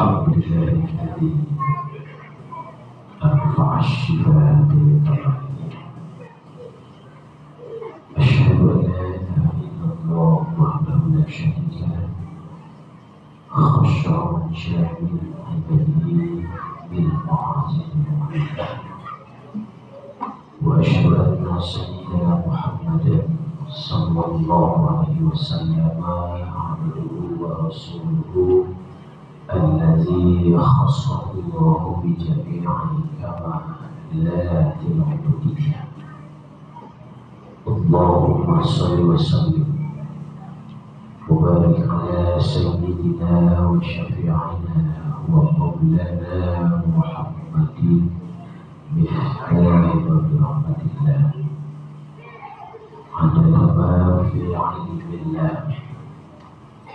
الحمد لله الذي أرفع الشفاء بالتوحيد أشهد أن لا إله إلا الله وحده لا شريك له. خشع من شاء من عباده بالمعاصي وأشهد أن سيدنا محمدا صلى الله عليه وسلم عبده ورسوله. الذي خصه الله بجميع كمالات العبودية اللهم صل وسلم. وبارك على سيدنا وشفيعنا ومولانا محمد مفتاح برحمة الله. عدد ما في علم الله.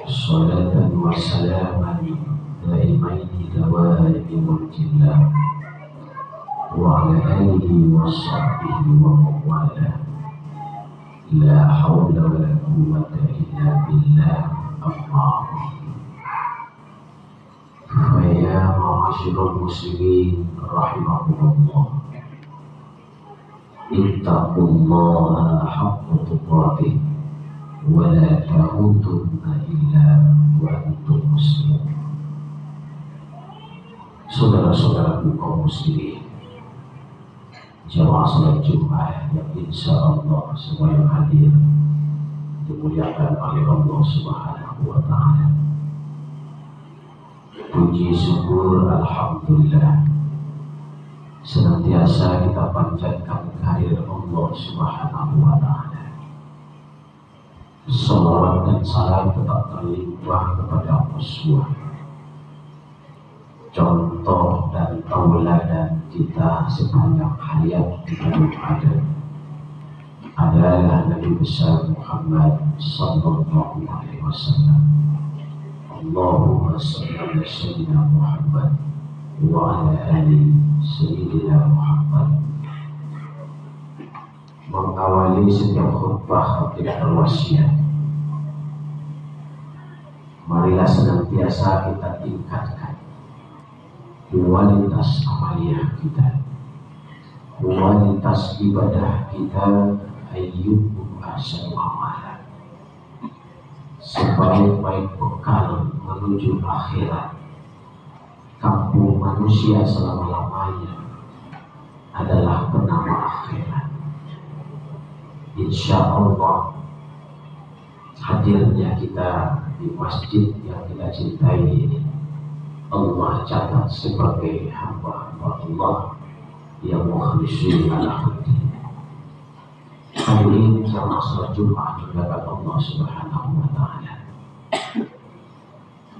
صلاة وسلاما. دائمين دوائم ملك الله. وعلى آله وصحبه ومن والاه لا حول ولا قوة إلا بالله. أما فيا معاشر المسلمين رحمكم الله اتقوا الله حق تقاته. ولا تموتن إلا وأنتم مسلمون. Saudara-saudaraku kaum muslimin Jamaah salat Jumat yang insya Allah semua yang hadir dimuliakan oleh Allah Subhanahu wa taala. Puji syukur Alhamdulillah senantiasa kita panjatkan kehadiran Allah Subhanahu wa taala. Salawat dan salam tetap terlimpah kepada Rasulullah. Contoh dan tauladan kita sepanjang hayat kita ada adalah Nabi besar Muhammad Sallallahu Alaihi Wasallam. Allahumma salli ala Sayyidina Muhammad wa ala ali Sayyidina Muhammad. Mengawali setiap khutbah kita berwasiat. Marilah senantiasa kita tingkatkan kualitas amalia kita. Kualitas ibadah kita ayyukum ahsanu amala sebaik-baik bekal menuju akhirat. Kampung manusia selama-lamanya adalah penama akhirat. Insya Allah hadirnya kita di masjid yang kita cintai ini Allah catat sebagai hamba-hamba Allah yang mukhlisin huddin. Hadirin jamaah salat Jumat dimuliakan Allah Subhanahu wa taala.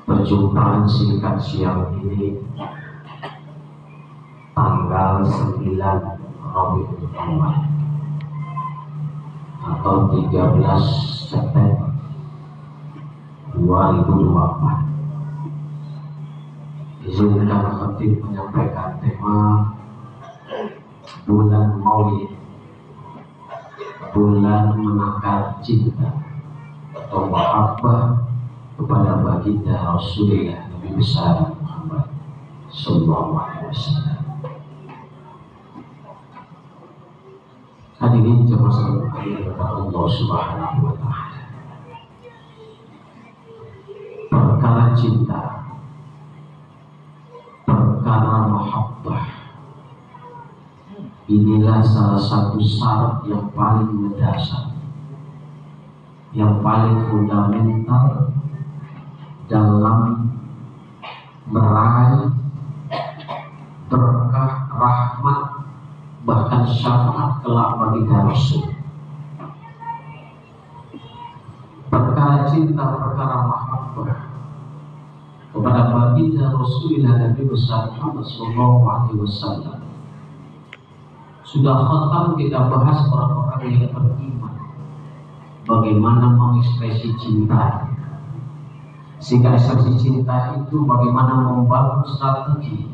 Perjumpaan singkat siang ini tanggal 9 Rabiul Awal atau 13 September 2024 izinkan khatib menyampaikan tema bulan maulid bulan menakar cinta atau mahabbah kepada baginda Rasulullah Nabi besar Muhammad Sallallahu Alaihi Wasallam. Hadirin jemaah sekalian Allah Subhanahu salah satu syarat yang paling mendasar yang paling fundamental dalam meraih berkah rahmat bahkan syafaat kelak bagi Rasul perkara cinta perkara mahabbah kepada baginda Rasulullah Nabi besar Muhammad Sallallahu Alaihi Wasallam. Sudah khatam kita bahas orang-orang yang beriman, bagaimana mengekspresi cinta. Sehingga ekspresi cinta itu bagaimana membangun strategi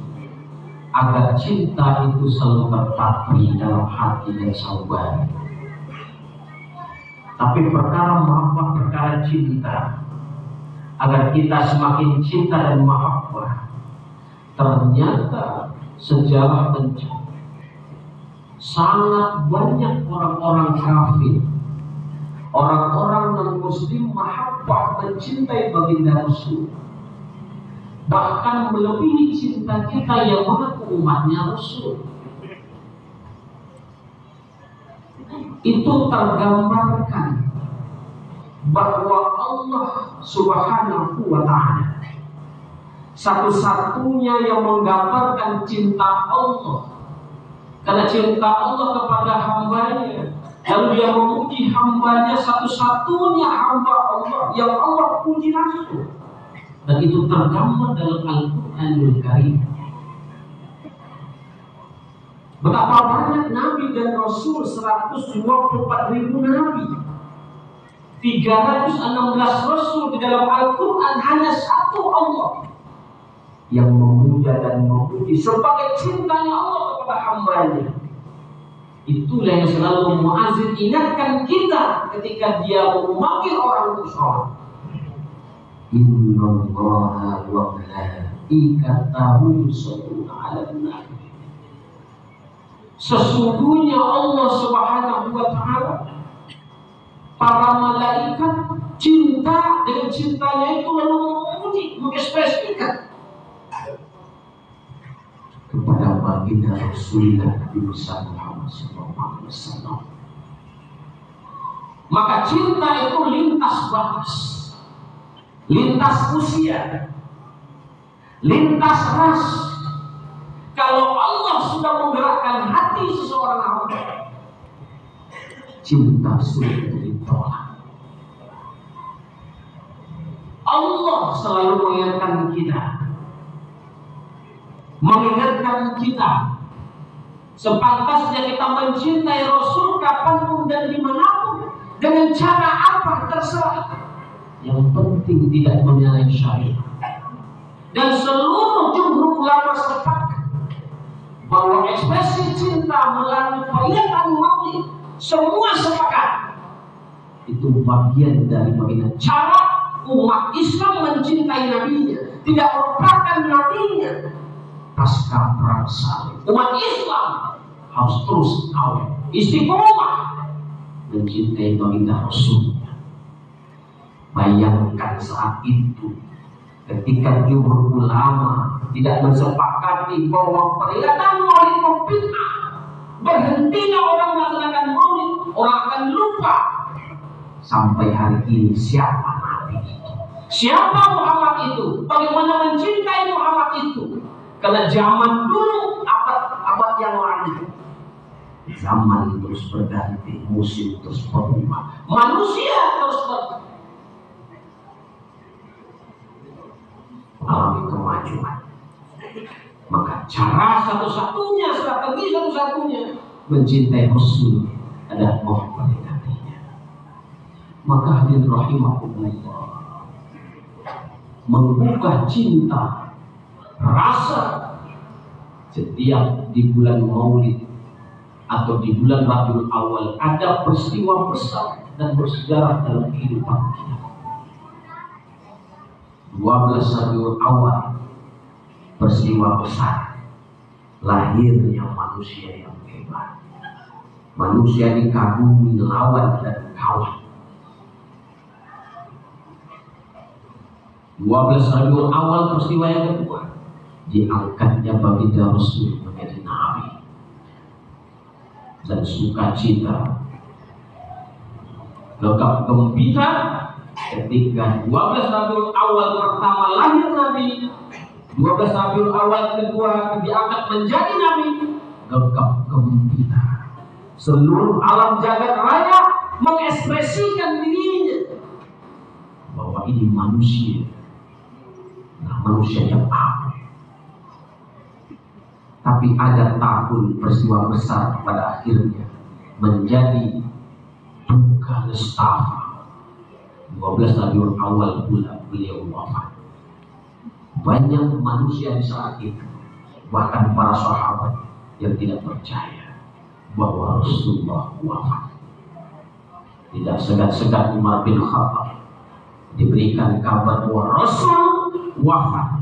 agar cinta itu selalu terpatri dalam hati dan sahabat. Tapi perkara mahabbah, perkara cinta, agar kita semakin cinta dan mahabbah ternyata sejarah mencatat sangat banyak orang-orang kafir. Orang-orang non-muslim mahabbah mencintai baginda Rasul. Bahkan melebihi cinta kita yang mengaku umatnya Rasul. Itu tergambarkan bahwa Allah subhanahu wa ta'ala satu-satunya yang menggambarkan cinta Allah karena cinta Allah kepada hambanya Lalu dia memuji hambanya satu-satunya hamba Allah Yang Allah puji langsung. Dan itu tergambar dalam Al-Quranul Karim. Betapa banyak Nabi dan Rasul 124 ribu Nabi. 316 Rasul di dalam Al-Quran hanya satu Allah yang memuja dan memuji. Sebagai cintanya Allah hambanya. Itulah yang selalu muazin ingatkan kita ketika dia memanggil orang untuk sholat. Inna Allah wa malaikatahu yusalluna ala nabi. Sesungguhnya Allah Subhanahu wa taala para malaikat cinta dengan cintanya itu lalu memuji, mengekspresikan kepada baginda Rasulullah Nabi Muhammad SAW. Maka cinta itu lintas batas, lintas usia, lintas ras. Kalau Allah sudah menggerakkan hati seseorang hamba, cinta sulit ditolak. Allah selalu mengingatkan kita mengingatkan kita. Sepantasnya kita mencintai Rasul kapan pun dan di mana pun dengan cara apa terserah. Yang penting tidak menyalahi syariat. Dan seluruh jumhur ulama sepakat bahwa ekspresi cinta melalui peringatan maulid semua sepakat. Itu bagian dari bagaimana cara umat Islam mencintai nabinya. Tidak merupakan nabinya pasca perang salib. Umat Islam harus terus awet, istiqomah mencintai baginda Rasulnya. Bayangkan saat itu ketika jumhur ulama tidak mensepakati bahwa peringatan maulid membid'ah berhentinya orang melaksanakan maulid orang akan lupa sampai hari ini siapa nabi itu siapa Muhammad itu bagaimana mencintai Muhammad karena zaman dulu abad-abad yang lalu zaman terus berganti, musim terus berubah, manusia terus ber alami kemajuan. Maka cara satu-satunya, strategi satu-satunya mencintai Rasul adalah memperdekatinya. Maka hadirin rahimahullah mengubah cinta rasa setiap di bulan Maulid atau di bulan Rabiul Awal ada peristiwa besar dan bersejarah dalam kehidupan kita. 12 Rabiul Awal peristiwa besar lahirnya manusia yang hebat. Manusia dikagumi lawan dan kawan. 12 Rabiul Awal peristiwa yang kedua diangkatnya baginda Rasul menjadi nabi. Dan sukacita. Lengkap gembira ketika 12 Rabiul awal pertama lahir Nabi 12 Rabiul awal kedua diangkat menjadi Nabi lengkap gembira. Seluruh alam jagat raya mengekspresikan dirinya bahwa ini manusia. Nah manusia yang apa tapi ada tahun peristiwa besar pada akhirnya menjadi duka nestafa 12 tahun awal bulan beliau wafat. Banyak manusia di saat itu bahkan para sahabat yang tidak percaya bahwa Rasulullah wafat. Tidak segan-segan Umar bin Khattab diberikan kabar bahwa Rasul wafat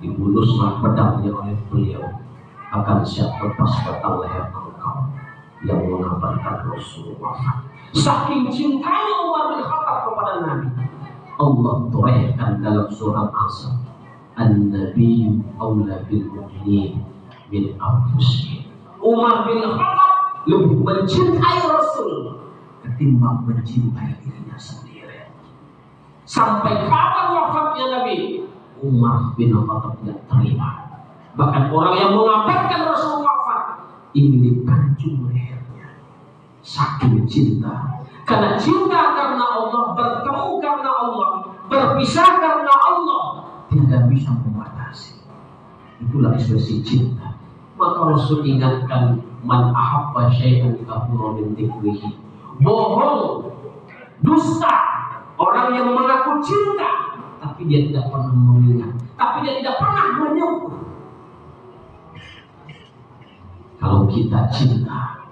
dibunuhlah pedangnya oleh beliau akan siap lepas batang leher engkau yang mengabarkan Rasulullah. Saking cintanya Umar bin Khattab kepada Nabi Allah torehkan dalam surat Asr An-Nabi awla bil mu'minin min anfusihim. Umar bin Khattab lebih mencintai Rasul ketimbang mencintai dirinya sendiri. Sampai kapan wafatnya Nabi Umar bin Khattab tidak terima. Bahkan orang yang mengabarkan Rasul wafat ingin dipancung lehernya. Saking cinta. Karena cinta karena Allah, bertemu karena Allah, berpisah karena Allah, tidak bisa membatasi. Itulah ekspresi cinta. Maka Rasul ingatkan man ahabba syai'an kafura min Bohong, dusta, orang yang mengaku cinta tapi dia tidak pernah mengingat, tapi dia tidak pernah menyukur. Kalau kita cinta,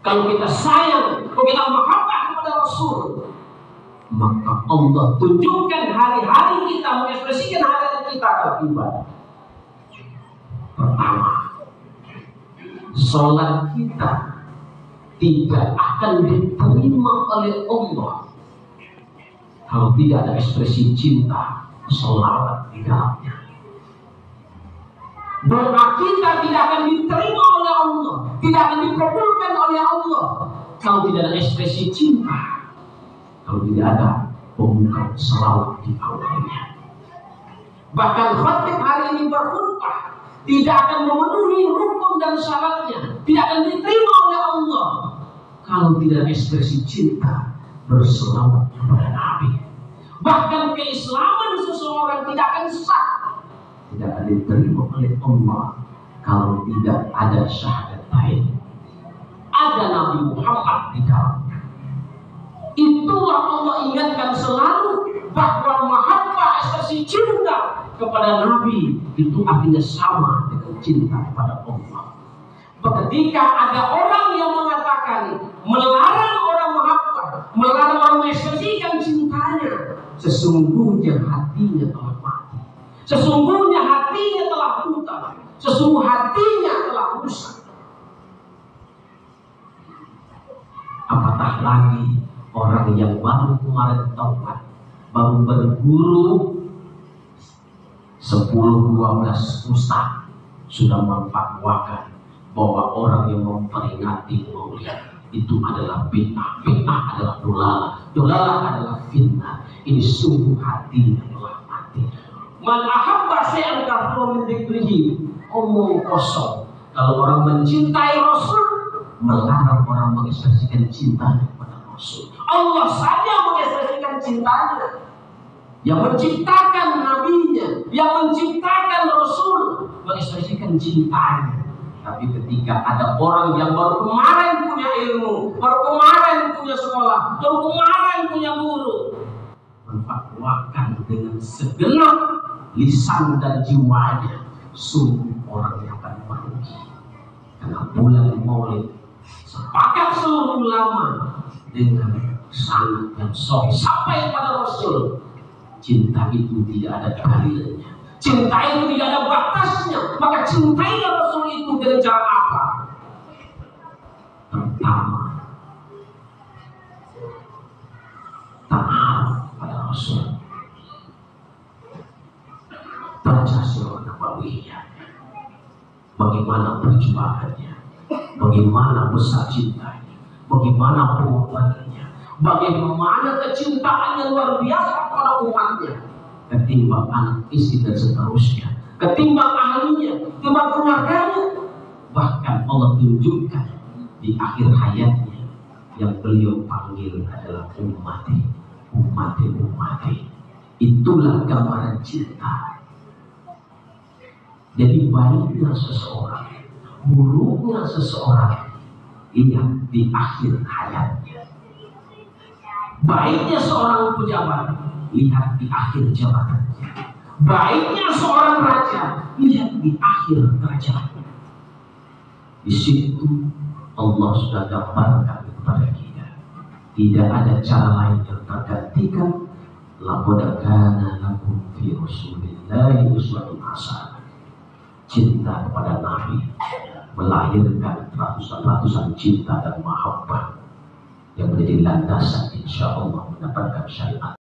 kalau kita sayang, kalau kita mengharapkan kepada Rasul, maka Allah tunjukkan hari-hari kita mengekspresikan hari-hari kita beribadah. Pertama, sholat kita tidak akan diterima oleh Allah kalau tidak ada ekspresi cinta, selawat di dalamnya. Doa kita tidak akan diterima oleh Allah, tidak akan dikabulkan oleh Allah kalau tidak ada ekspresi cinta. Kalau tidak ada pembuka selawat di awalnya. Bahkan khatib hari ini berkhutbah tidak akan memenuhi rukun dan syaratnya, tidak akan diterima oleh Allah kalau tidak ekspresi cinta berselawat kepada Nabi. Bahkan keislaman seseorang tidak akan sah. Tidak akan diterima oleh Allah kalau tidak ada syahadat lain. Ada Nabi Muhammad di dalamnya. Itulah Allah ingatkan selalu bahwa mahabbah ekspresi cinta kepada Nabi itu artinya sama dengan cinta kepada Allah. Ketika ada orang yang mengatakan melarang melarang orang mengekspresikan cintanya, sesungguhnya hatinya telah mati. Sesungguhnya hatinya telah buta. Sesungguhnya hatinya telah rusak. Apatah lagi orang yang baru kemarin taubat, baru berguru 10-12 ustaz sudah memfatwakan bahwa orang yang memperingati maulid itu adalah bid'ah. Bid'ah adalah dolala. Dolala adalah fitnah. Ini sungguh hati yang telah mati. Man ahabba syai'an kafir min Omong kosong. Kalau orang mencintai Rasul, melarang orang mengekspresikan cintanya kepada Rasul. Allah saja mengekspresikan cintanya. Yang menciptakan nabinya, yang menciptakan Rasul, mengekspresikan cintanya tapi ketika ada orang yang baru kemarin punya ilmu, baru kemarin punya sekolah, baru kemarin punya guru, memfatwakan dengan segenap lisan dan jiwanya, sungguh orang yang akan merugi. Karena bulan Maulid sepakat seluruh ulama dengan sangat yang sok sampai pada Rasul. Cinta itu tidak ada dalilnya Cinta itu tidak ada batasnya. Maka cintailah Rasul itu dengan cara apa? Pertama, taat pada Rasul. Baca Nabawiyah. Bagaimana perjuangannya. Bagaimana besar cintanya. Bagaimana pengorbanannya. Bagaimana kecintaannya luar biasa pada umatnya ketimbang anak istri dan seterusnya. Ketimbang ahlinya ketimbang keluarganya. Bahkan Allah tunjukkan di akhir hayatnya yang beliau panggil adalah umati umati umati itulah gambaran cinta. Jadi baiknya seseorang buruknya seseorang lihat di akhir hayatnya. Baiknya seorang pejabat lihat di akhir jabatannya. Baiknya seorang raja, lihat di akhir kerajaannya. Di situ Allah sudah gambarkan kepada kita. Tidak ada cara lain yang tergantikan. Laqad kana lakum fi Rasulillahi uswatun hasanah. Cinta kepada Nabi melahirkan ratusan-ratusan cinta dan mahabbah yang menjadi landasan insya Allah mendapatkan syariat.